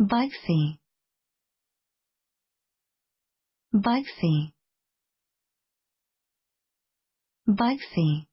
Bugsy Bugsy Bugsy